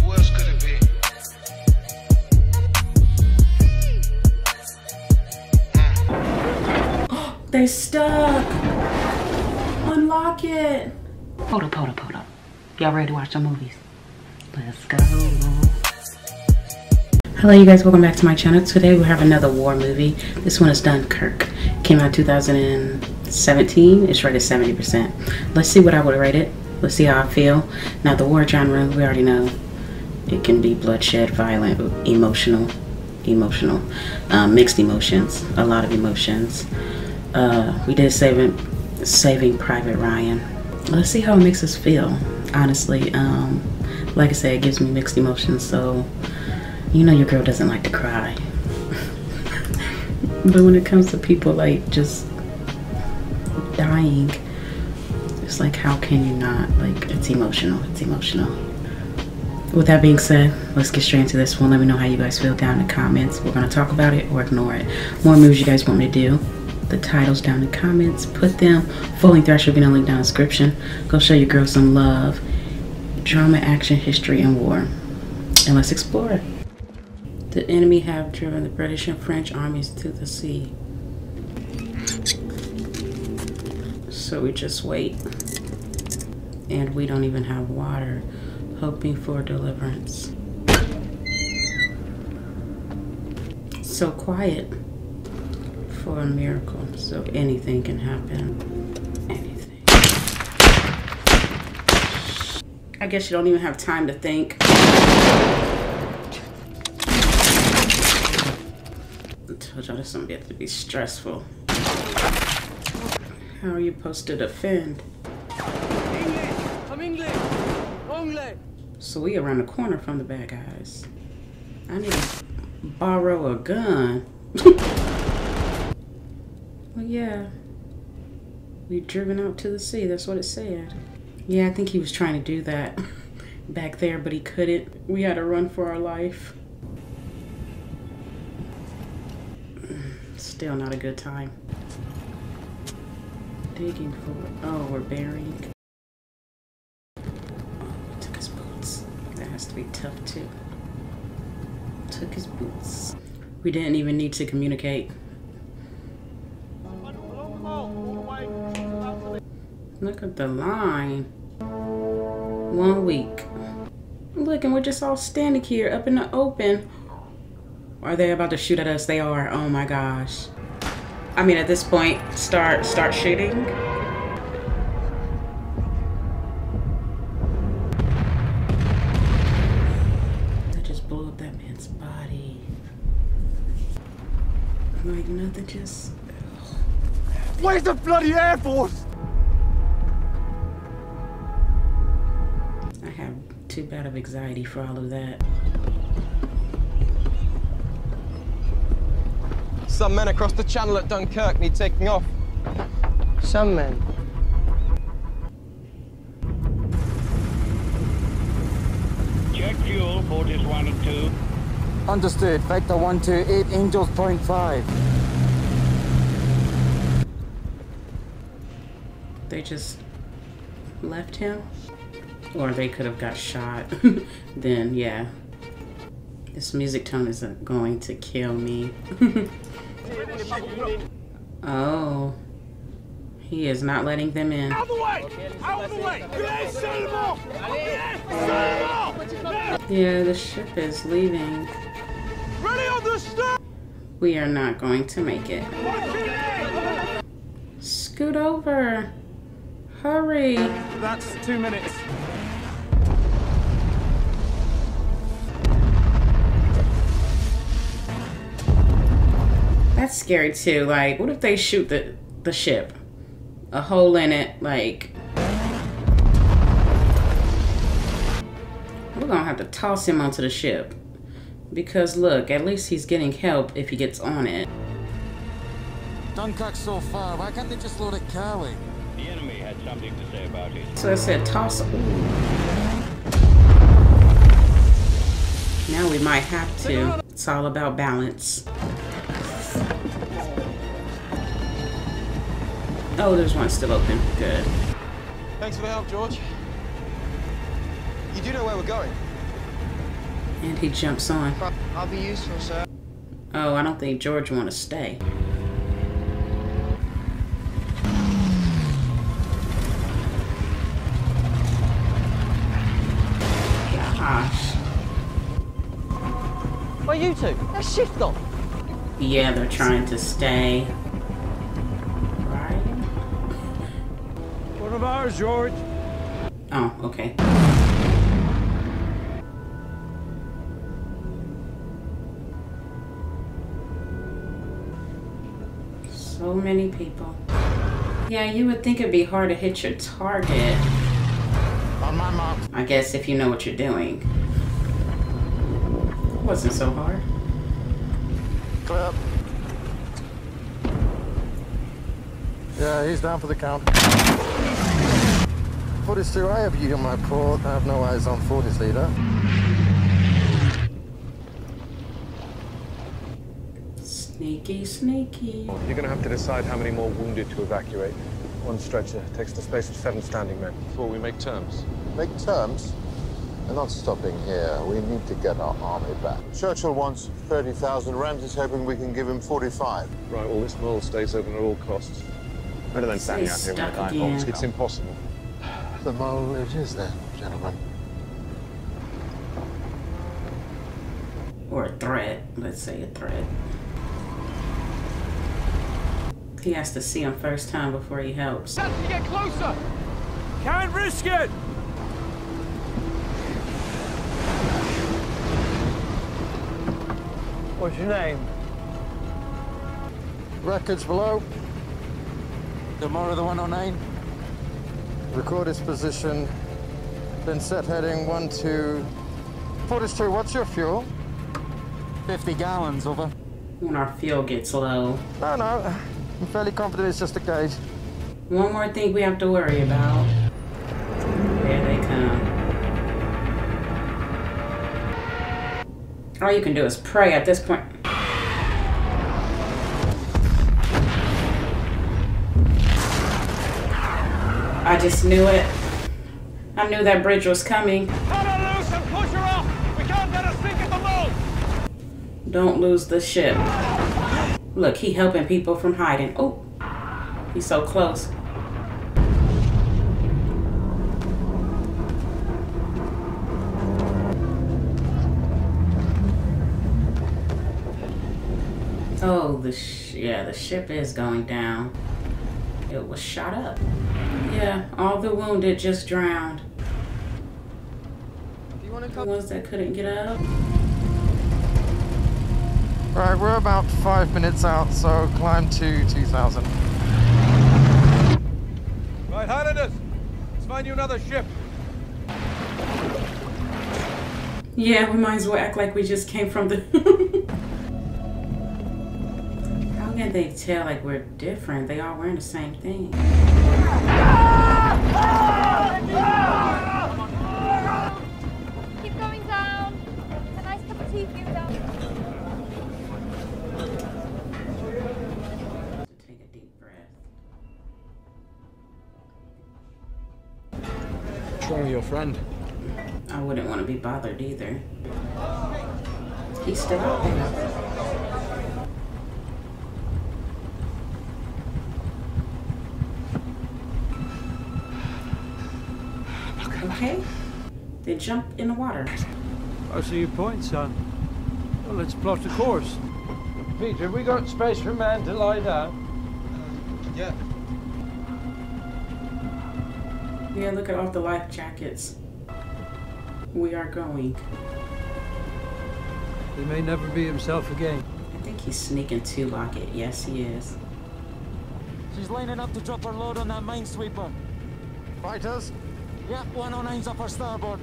Who else could it be? They stuck. Unlock it. Hold up, hold up, hold up. Y'all ready to watch some movies? Let's go. Hello, you guys. Welcome back to my channel. Today we have another war movie. This one is Dunkirk. Came out 2017. It's rated 70%. Let's see what I would rate it. Let's see how I feel. Now, the war genre, we already know it can be bloodshed, violent, emotional, emotional, um, mixed emotions, a lot of emotions. Uh, we did saving, saving Private Ryan. Let's see how it makes us feel. Honestly, um, like I said, it gives me mixed emotions. So, you know, your girl doesn't like to cry. but when it comes to people like just dying, it's like, how can you not? Like, it's emotional. It's emotional. With that being said, let's get straight into this one. Let me know how you guys feel down in the comments. We're going to talk about it or ignore it. More movies you guys want me to do. The titles down in the comments. Put them. Fully Thrash will be in the link down in the description. Go show your girl some love. Drama, action, history, and war. And let's explore. It. The enemy have driven the British and French armies to the sea. So we just wait. And we don't even have water, hoping for deliverance. So quiet for a miracle. So anything can happen. Anything. I guess you don't even have time to think. I told y'all this is gonna to be stressful. How are you supposed to defend? English! Only! So we around the corner from the bad guys. I need to borrow a gun. well, yeah. We've driven out to the sea. That's what it said. Yeah, I think he was trying to do that back there, but he couldn't. We had to run for our life. Still not a good time. Digging for. Oh, we're burying. Oh, took his boots. That has to be tough too. Took his boots. We didn't even need to communicate. Look at the line. One week. Look, and we're just all standing here up in the open. Are they about to shoot at us? They are. Oh my gosh. I mean, at this point, start start shooting. I just blew up that man's body. Like nothing just. Where's the bloody Air Force? I have too bad of anxiety for all of that. Some men across the channel at Dunkirk need taking off. Some men. Check fuel, Fortis 1 and 2. Understood. Vector 128, Angels point 5. They just left him, or they could have got shot. then yeah, this music tone isn't uh, going to kill me. oh, he is not letting them in. Out of the way! Out of the way! Yes, set them off! Yes, set them off! Yeah, the ship is leaving. Ready on the start! We are not going to make it. Scoot over. Hurry. That's two minutes. That's scary too. Like, what if they shoot the the ship? A hole in it, like we're gonna have to toss him onto the ship. Because look, at least he's getting help if he gets on it. Dunkirk so far. Why can't they just load at Calais? The enemy had something to say about it. So I said toss ooh. Now we might have to. It's all about balance. Oh, there's one still open. Good. Thanks for the help, George. You do know where we're going? And he jumps on. I'll be useful, sir. Oh, I don't think George want to stay. Gosh. Well, you two, let's shift on. Yeah, they're trying to stay. One of ours, George. Oh, okay. So many people. Yeah, you would think it'd be hard to hit your target. On my mark. I guess if you know what you're doing. wasn't so hard. Clear. Yeah, he's down for the count. Fortis 2, I have you on my port. I have no eyes on Fortis leader. Sneaky, sneaky. You're going to have to decide how many more wounded to evacuate. One stretcher takes the space of seven standing men. Before we make terms. Make terms? We're not stopping here. We need to get our army back. Churchill wants 30,000. Ramsay's hoping we can give him 45. Right, well, this mole stays open at all costs. Better than standing out here with a stuck nine bolts. again. It's impossible. The mole it is then, gentlemen. Or a threat. Let's say a threat. He has to see him first time before he helps. Have to get closer. Can't risk it. What's your name? Records below. the Tomorrow the 109. Record his position. Then set heading 1 2. Fortis 2, what's your fuel? 50 gallons, over. When our fuel gets low. No, no. I'm fairly confident it's just a gauge. One more thing we have to worry about. There they come. All you can do is pray at this point. I just knew it. I knew that bridge was coming. Don't lose the ship. Look, he helping people from hiding. Oh, he's so close. Oh, the yeah, the ship is going down. It was shot up. Yeah, all the wounded just drowned. Do you want to The ones that couldn't get up. Right, we're about five minutes out, so climb to 2000. Right, Highlanders. Let's find you another ship. Yeah, we might as well act like we just came from the. How can they tell like we're different? They all wearing the same thing. Keep going down. A nice cup of tea for you down. Take a deep breath. What's wrong with your friend? I wouldn't want to be bothered either. He's still out there. Okay. They jump in the water. I see your point, son. Well, let's plot a course. Peter, have we got space for man to lie down? Uh, yeah. Yeah, look at all the life jackets. We are going. He may never be himself again. I think he's sneaking to Lockett. Yes, he is. She's lining up to drop her load on that minesweeper. Fighters? Yep, 109's up her starboard.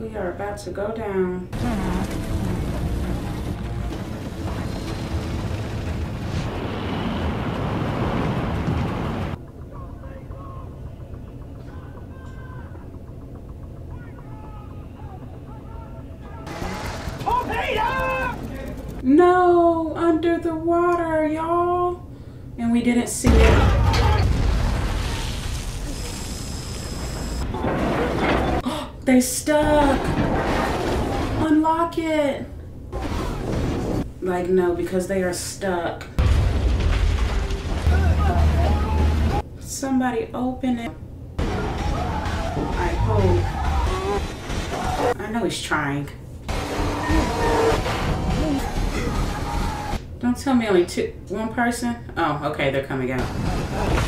We are about to go down. They stuck. Unlock it. Like, no, because they are stuck. Somebody open it. I hope. I know he's trying. Don't tell me only two, one person. Oh, okay, they're coming out.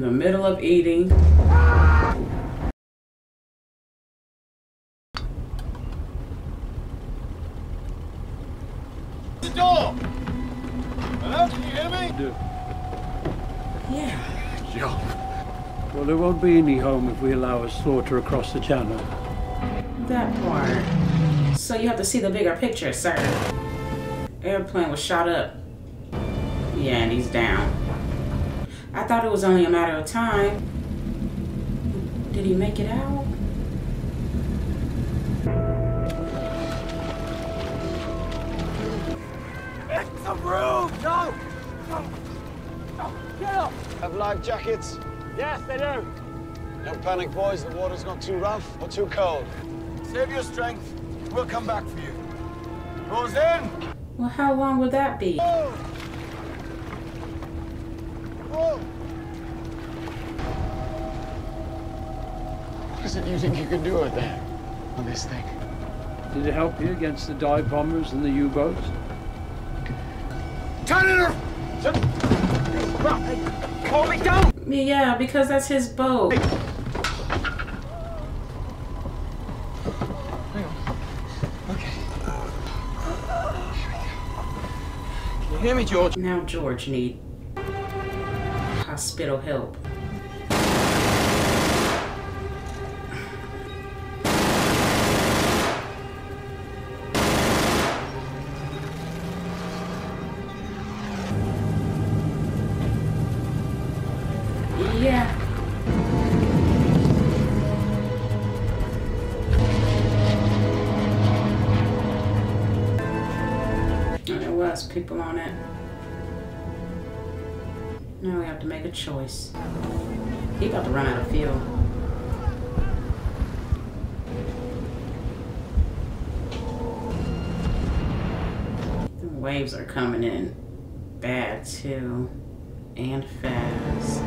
In the middle of eating. The door! Hello, can you hear me? Do. Yeah. Job. Well, there won't be any home if we allow a slaughter across the channel. That part. So you have to see the bigger picture, sir. Airplane was shot up. Yeah, and he's down. I thought it was only a matter of time. Did he make it out? It's the roof! No! No! No! Get up! Have life jackets? Yes, they do. Don't panic, boys. The water's not too rough or too cold. Save your strength. We'll come back for you. Rose in! Well, how long would that be? Oh. What is it you think you can do out there on this thing? Did it help you against the dive bombers and the U-boats? Turn it off! Hold me down! Yeah, because that's his boat. Can you hear me, George? Now George need hospital help. A choice. He about to run out of fuel. The waves are coming in bad too. And fast.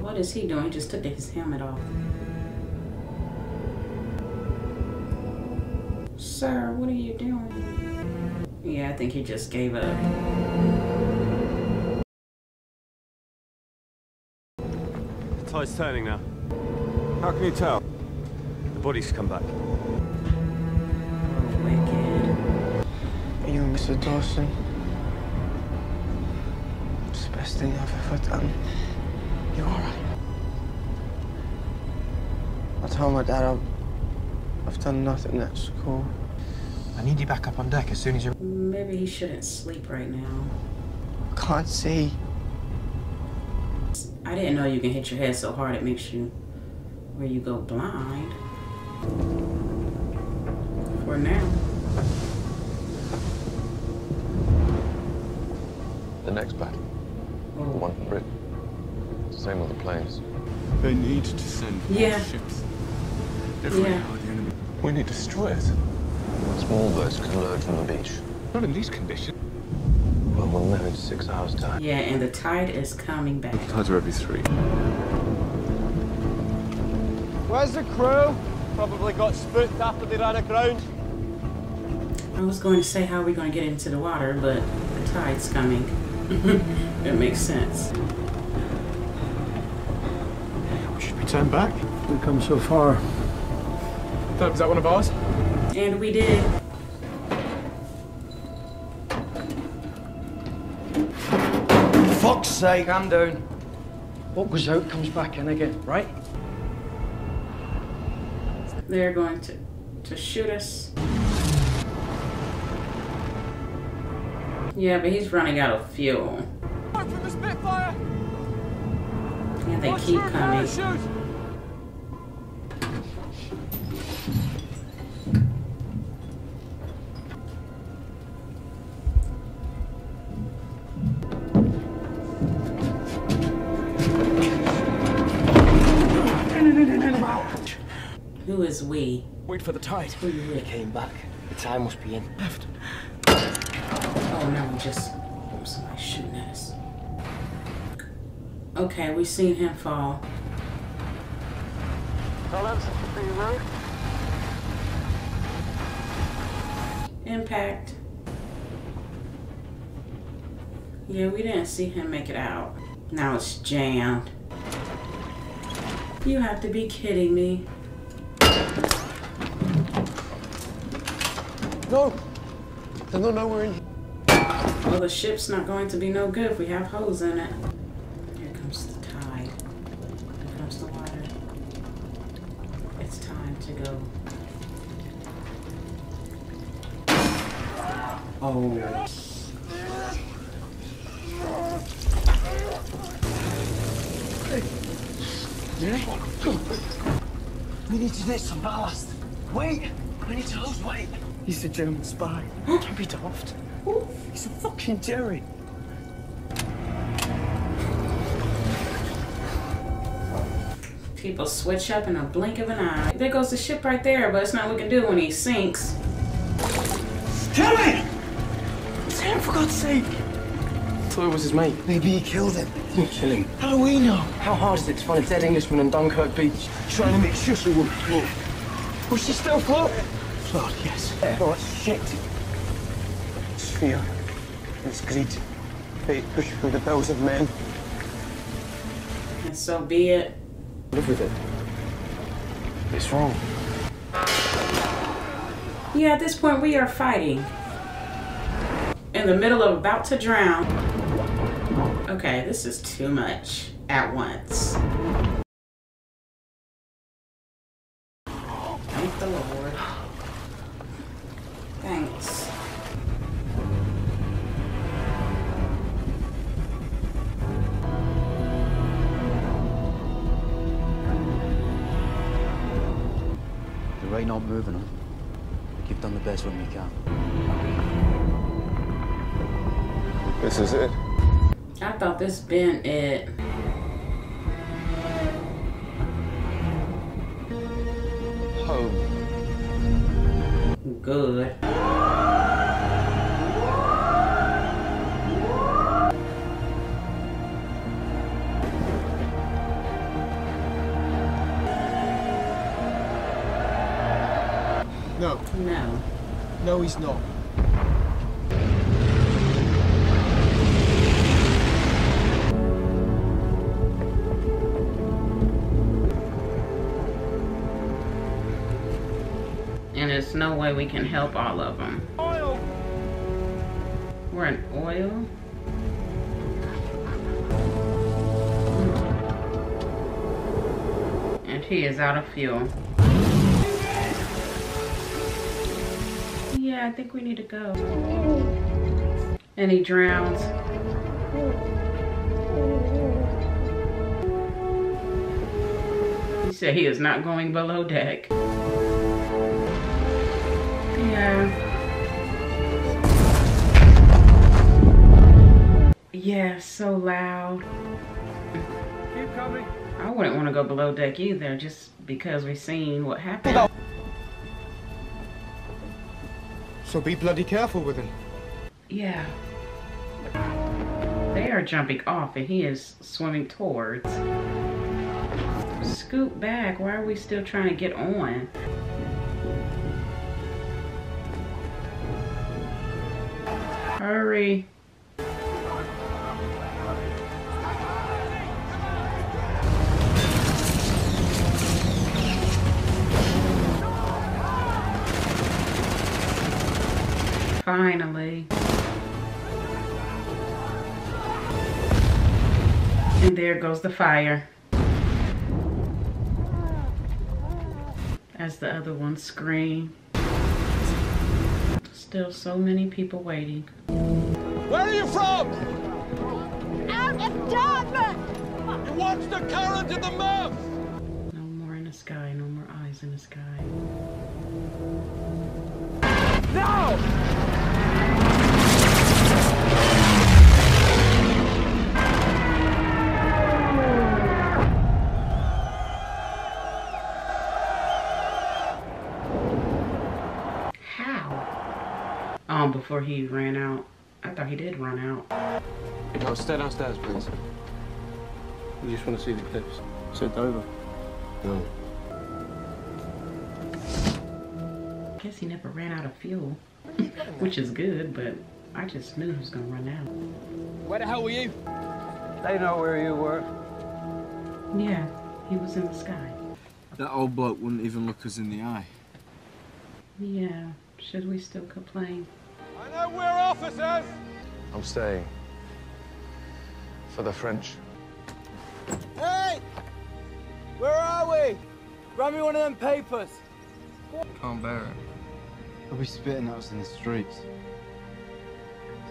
What is he doing? He just took his helmet off. Sir, what are you doing? Yeah, I think he just gave up. Oh, the tide's turning now. How can you tell? The body's come back. Wicked. You, Mr. Dawson. It's the best thing I've ever done. You alright? I told my dad I've, I've done nothing at school. I need you back up on deck as soon as you're... Maybe he shouldn't sleep right now. I can't see. I didn't know you can hit your head so hard it makes you where you go blind. For now. The next battle. The oh. one for Britain. Same with the planes. They need to send Yeah. ships. Yeah. We need to destroy it. Small boats can load from the beach. Not in these conditions. Well, we'll know in six hours' time. Yeah, and the tide is coming back. The Tides are every three. Where's the crew? Probably got spooked after they ran aground. I was going to say how are we going to get into the water, but the tide's coming. it makes sense. We Should we turn back? We've come so far. Was that one of ours? And we did. Sake, I'm down. What goes out comes back in again, right? They're going to, to shoot us. Yeah, but he's running out of fuel. Back from the Spitfire! Yeah, they keep your coming. Who is we? Wait for the tide. Who you He came back. The tide must be in. Left. Oh no, we just oh, somebody shooting at us. Okay, we seen him fall. Collins, are you ready? Impact. Yeah, we didn't see him make it out. Now it's jammed. You have to be kidding me. No! They don't know we're in here. Well, the ship's not going to be no good if we have holes in it. Here comes the tide. Here comes the water. It's time to go. Oh. Yeah? We need to get some ballast. Wait! We need to lose weight. He's a German spy. Don't be daft. He's a fucking Jerry. People switch up in a blink of an eye. There goes the ship right there, but it's not looking good when he sinks. Jerry! It's him, for God's sake! thought it was his mate. Maybe he killed him. Didn't kill him. How do we know? How hard is it to find a dead Englishman on Dunkirk Beach? Trying to make sure she won't float. Will she still float? Float, yes. Eh, oh, shit. It's fear. It's greed. Fate pushing through the bills of men. And so be it. Live with it. It's wrong. Yeah, at this point we are fighting. In the middle of about to drown. Okay, this is too much at once. The right not moving, huh? You've done the best when we can. This is it. I thought this been it. Home. Good. No. No. He's not. And there's no way we can help all of them. Oil! We're in oil. And he is out of fuel. Yeah, I think we need to go. And he drowns. He said he is not going below deck. Yeah. Yeah, so loud. Keep coming. I wouldn't want to go below deck either, just because we've seen what happened. So be bloody careful with him. Yeah. They are jumping off and he is swimming towards. Scoot back. Why are we still trying to get on? Hurry. Finally. And there goes the fire. As the other ones scream. Still so many people waiting. Where are you from? Out of Dartmouth! You watch the current in the mouth! No more in the sky, no more eyes in the sky. No! Before he ran out. I thought he did run out. No, stay downstairs, please. We just want to see the clips. Sent over. No. Guess he never ran out of fuel, which is good, but I just knew he was gonna run out. Where the hell were you? They know where you were. Yeah, he was in the sky. That old bloke wouldn't even look us in the eye. Yeah, should we still complain? I know we're officers! I'm staying. For the French. Hey! Where are we? Grab me one of them papers. Can't bear it. They'll be spitting at us in the streets.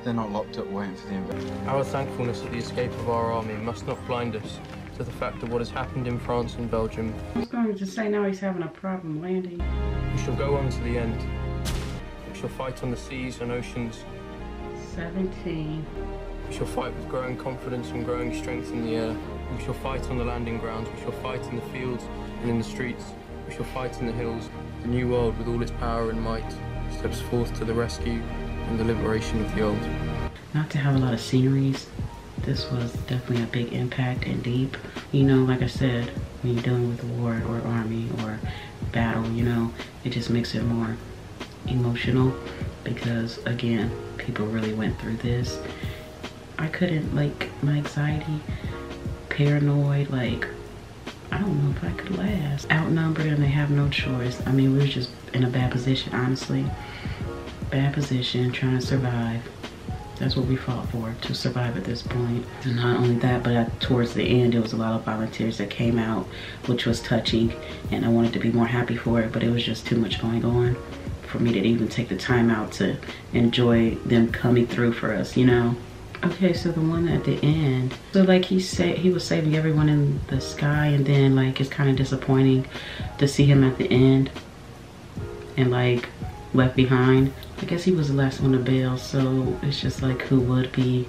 They're not locked up waiting for the invasion. Our thankfulness at the escape of our army must not blind us to the fact of what has happened in France and Belgium. I was going to say now he's having a problem landing. We shall go on to the end. We shall fight on the seas and oceans. 17. We shall fight with growing confidence and growing strength in the air. We shall fight on the landing grounds. We shall fight in the fields and in the streets. We shall fight in the hills. The new world, with all its power and might, steps forth to the rescue and the liberation of the old. Not to have a lot of sceneries, this was definitely a big impact and deep. You know, like I said, when you're dealing with war or army or battle, you know, it just makes it more emotional because again, people really went through this. I couldn't, like, my anxiety, paranoid, like, I don't know if I could last. Outnumbered and they have no choice. I mean, we were just in a bad position, honestly. Bad position, trying to survive. That's what we fought for, to survive at this point. And not only that, but towards the end, there was a lot of volunteers that came out, which was touching. And I wanted to be more happy for it, but it was just too much going on for me to even take the time out to enjoy them coming through for us, you know? Okay, so the one at the end, so like he said, he was saving everyone in the sky, and then like it's kind of disappointing to see him at the end and like left behind. I guess he was the last one to bail, so it's just like who would be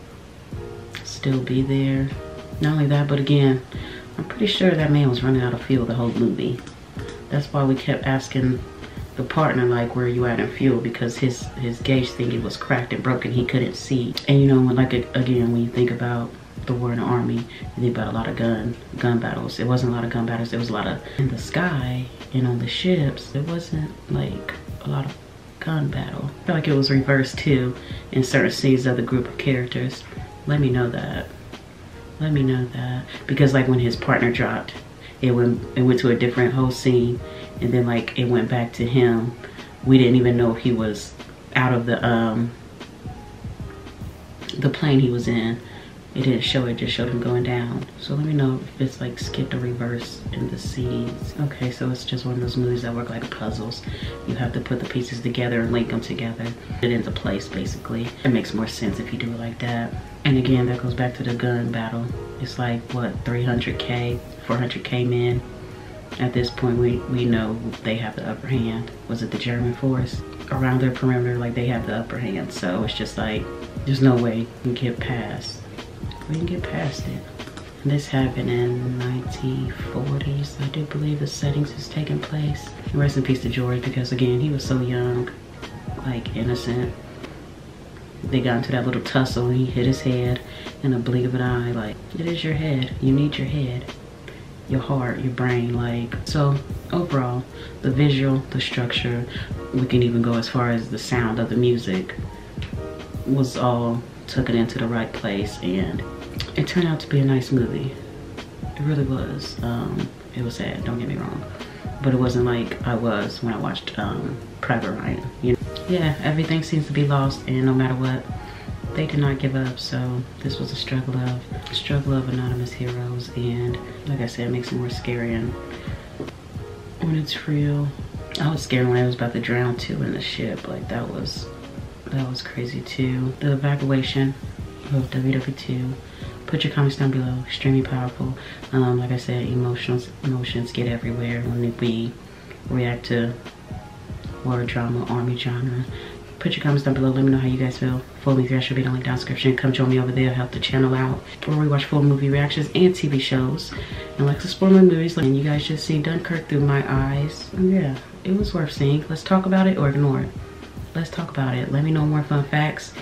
still be there. Not only that, but again, I'm pretty sure that man was running out of fuel the whole movie. That's why we kept asking the partner like where you at in fuel because his his gauge thingy was cracked and broken. He couldn't see. And you know like again when you think about the war in the army you think about a lot of gun gun battles. It wasn't a lot of gun battles. It was a lot of in the sky and on the ships. It wasn't like a lot of gun battle. I feel like it was reversed too in certain scenes of the group of characters. Let me know that. Let me know that. Because like when his partner dropped it went it went to a different whole scene and then like it went back to him. We didn't even know if he was out of the um the plane he was in. It didn't show it just showed him going down. So let me know if it's like skipped or reverse in the scenes. Okay so it's just one of those movies that work like puzzles. You have to put the pieces together and link them together it into place basically. It makes more sense if you do it like that. And again that goes back to the gun battle. It's like what 300k 400k men at this point we we know they have the upper hand. Was it the german force around their perimeter? Like they have the upper hand. So it's just like there's no way we can get past we can get past it. This happened in 1940s i do believe the settings is taking place. Rest in peace to george because again he was so young like innocent. They got into that little tussle and he hit his head in a blink of an eye like it is your head. You need your head your heart, your brain, like, so overall, the visual, the structure, we can even go as far as the sound of the music was all took it into the right place and it turned out to be a nice movie. It really was. Um, it was sad, don't get me wrong. But it wasn't like I was when I watched um, Private Ryan. You know? Yeah, everything seems to be lost and no matter what, they did not give up so this was a struggle of struggle of anonymous heroes and like i said it makes it more scary and when it's real i was scared when i was about to drown too in the ship like that was that was crazy too. The evacuation of ww2 put your comments down below extremely powerful. Um, like i said emotions emotions get everywhere when we react to war drama army genre put your comments down below let me know how you guys feel full movie reaction the link down description come join me over there help the channel out where we watch full movie reactions and tv shows and let's explore my movies and you guys just see dunkirk through my eyes and yeah it was worth seeing let's talk about it or ignore it let's talk about it. Let me know more fun facts.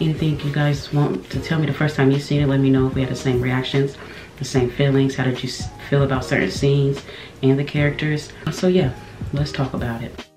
Anything you guys want to tell me the first time you've seen it, let me know if we had the same reactions, the same feelings. How did you feel about certain scenes and the characters? So yeah, let's talk about it.